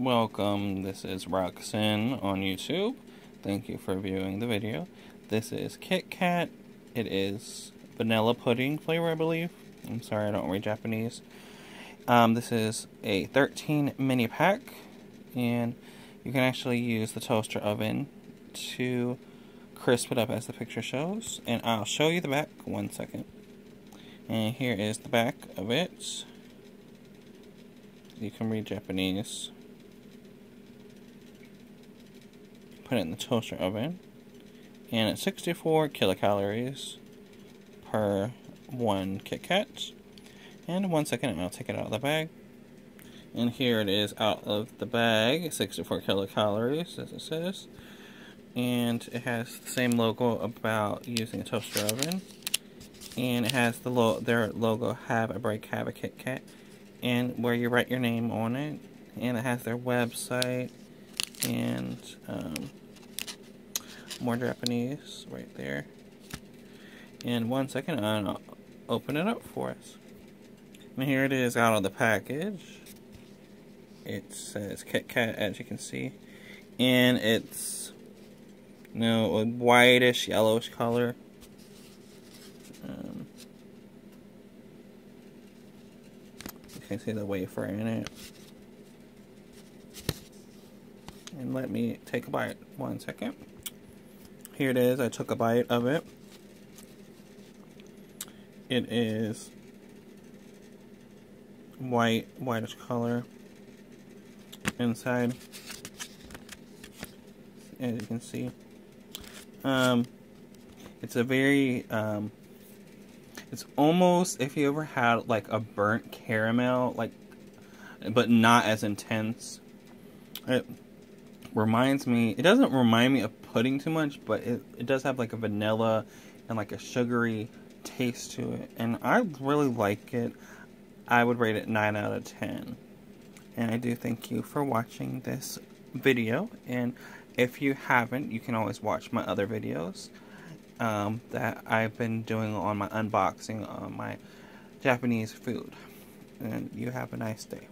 Welcome, this is Roxanne on YouTube. Thank you for viewing the video. This is Kit Kat. It is vanilla pudding flavor, I believe. I'm sorry, I don't read Japanese. Um, this is a 13 mini pack, and you can actually use the toaster oven to crisp it up as the picture shows. And I'll show you the back one second. And here is the back of it. You can read Japanese. Put it in the toaster oven. And it's 64 kilocalories per one Kit Kat. And one second, I'll take it out of the bag. And here it is out of the bag, 64 kilocalories, as it says. And it has the same logo about using a toaster oven. And it has the lo their logo, have a break, have a Kit Kat. And where you write your name on it. And it has their website. And um, more Japanese right there. In one second, I'll open it up for us. And here it is out of the package. It says Kit Kat, as you can see. And it's, you know, a whitish, yellowish color. Um, you can see the wafer in it. And let me take a bite. One second. Here it is. I took a bite of it. It is white, whitish color inside. As you can see. Um, it's a very, um, it's almost, if you ever had like a burnt caramel, like, but not as intense. It reminds me, it doesn't remind me of pudding too much, but it, it does have like a vanilla and like a sugary taste to it. And I really like it. I would rate it 9 out of 10. And I do thank you for watching this video. And if you haven't, you can always watch my other videos um, that I've been doing on my unboxing on my Japanese food. And you have a nice day.